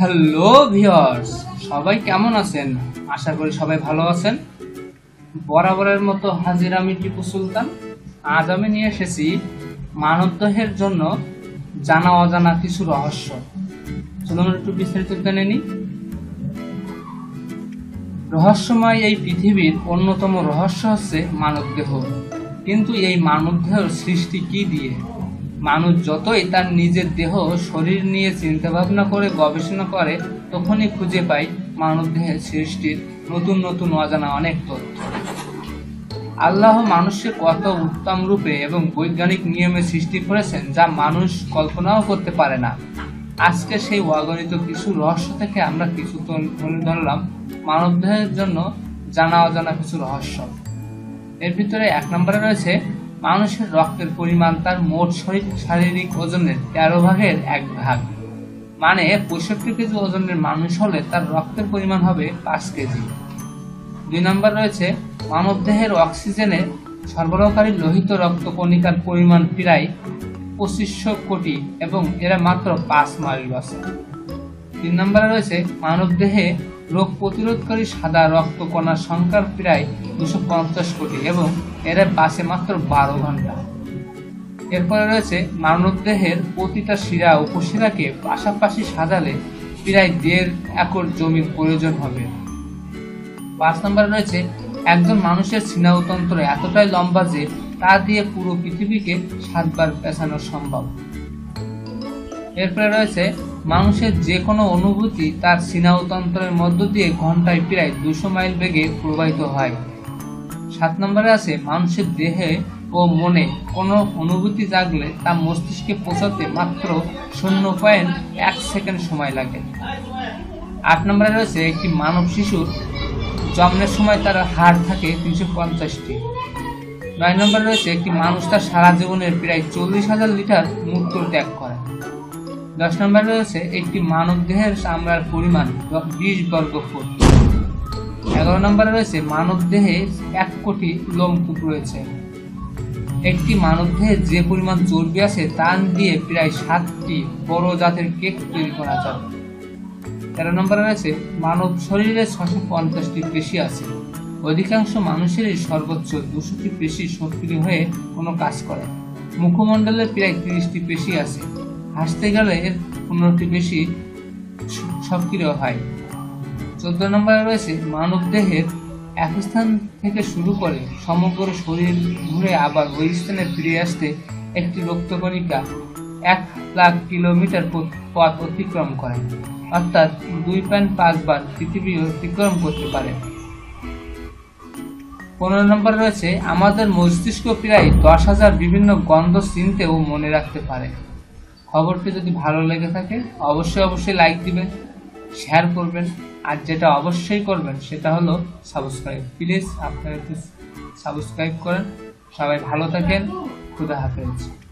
Hello viewers, সবাই কেমন আছেন? আশা করি সবাই ভালো আছেন। বরাবরের মতো হাজির আমি টিপু সুলতান। আজ আমি নিয়ে এসেছি মানবদেহের জন্য জানা অজানা কিছু রহস্য। চলুন একটু বিস্তারিত জেনে নিই। রহস্যময় এই পৃথিবীর অন্যতম রহস্য হচ্ছে মানবদেহ। কিন্তু এই মানবদেহের সৃষ্টি কি দিয়ে? মানুষ যতই তার নিজের দেহ শরীর নিয়ে চিন্তা ভাবনা করে, গবেষণা করে, তখনই খুঁজে পায় মানবদেহের সৃষ্টির নতুন নতুন অজানা অনেক তথ্য। আল্লাহ মানুষকে কত উত্তম রূপে এবং বৈজ্ঞানিক নিয়মে সৃষ্টি করেছেন যা মানুষ কল্পনাও করতে পারে না। আজকে সেই অগণিত কিছু রহস্য থেকে আমরা কিছু তুলে ধরলাম। মানবদেহের জন্য জানা অজানা কিছু রহস্য। এর ভিতরে এক নম্বরে রয়েছে মানুষের রক্তের পরিমাণ তার মোট শরীর, শারীরিক ওজনের তেরো ভাগের এক ভাগ। মানে পঁয়ষট্টি কেজি ওজনের মানুষ হলে তার রক্তের পরিমাণ হবে পাঁচ কেজি। দুই নম্বর রয়েছে, মানবদেহের অক্সিজেনে সরবরাহকারী লোহিত রক্ত কণিকার পরিমাণ প্রায় পঁচিশশো কোটি এবং এরা মাত্র পাঁচ মাইল বাসে তিন নম্বরে রয়েছে, মানবদেহে রোগ প্রতিরোধকারী সাদা রক্ত কণার সংখ্যা প্রায় দুশো পঞ্চাশ কোটি এবং এরা বাসে মাত্র বারো ঘণ্টা। এরপরে রয়েছে মানবদেহের প্রতিটা শিরা উপশিরাকে পাশাপাশি সাজালে প্রায় দেড় একর জমির প্রয়োজন হবে। পাঁচ নম্বরে রয়েছে, একজন মানুষের স্নায়ুতন্ত্র এতটাই লম্বা যে তা দিয়ে পুরো পৃথিবীকে সাতবার পেছানো সম্ভব। এরপরে রয়েছে মানুষের যে কোনো অনুভূতি তার স্নায়ুতন্ত্রের মধ্য দিয়ে ঘন্টায় প্রায় দুশো মাইল বেগে প্রবাহিত হয়। সাত নম্বরে আছে, মানুষের দেহে ও মনে কোনো অনুভূতি জাগলে তা মস্তিষ্কে পৌঁছাতে মাত্র শূন্য পয়েন্ট এক সেকেন্ড সময় লাগে। আট নম্বরে রয়েছে, একটি মানব শিশুর জন্মের সময় তার হাড় থাকে তিনশো পঞ্চাশটি। নয় নম্বরে রয়েছে, একটি মানুষ তার সারা জীবনের প্রায় চল্লিশ হাজার লিটার মূত্র ত্যাগ করে। দশ নম্বরে রয়েছে, একটি মানব দেহের চামড়ার পরিমাণ বিশ বর্গ ফুট। এগারো নম্বরে রয়েছে মানব দেহে এক কোটি লোমকূপ রয়েছে। একটি মানব দেহে যে পরিমাণ চর্বি আছে তা দিয়ে প্রায় সাতটি বড় জাতের কেক তৈরি করা যায়। তেরো নম্বরে রয়েছে, মানব শরীরে ছশো পঞ্চাশটি পেশি আছে। অধিকাংশ মানুষেরই সর্বোচ্চ দুশোটি পেশি সক্রিয় হয়ে কোনো কাজ করে। মুখমণ্ডলে প্রায় তিরিশটি পেশি আছে। হাসতে গেলে পনেরোটি বেশি সক্রিয় হয়। চোদ্দ নম্বরে রয়েছে মানব দেহের এক স্থান থেকে শুরু করে সমগ্র শরীর ঘুরে আবার ওই স্থানে ফিরে আসতে একটি রক্তকণিকা এক লাখ কিলোমিটার পথ অতিক্রম করে। অর্থাৎ দুই পয়েন্ট পাঁচ বার পৃথিবী অতিক্রম করতে পারে। পনেরো নম্বর রয়েছে, আমাদের মস্তিষ্ক প্রায় দশ হাজার বিভিন্ন গন্ধ চিনতে ও মনে রাখতে পারে। খবরটি যদি ভালো লেগে থাকে, অবশ্যই অবশ্যই লাইক দিবেন শেয়ার করবেন, আর যেটা অবশ্যই করবেন সেটা হলো সাবস্ক্রাইব প্লিজ আপনারা একটু সাবস্ক্রাইব করেন। সবাই ভালো থাকেন। খুদা হাফেজ।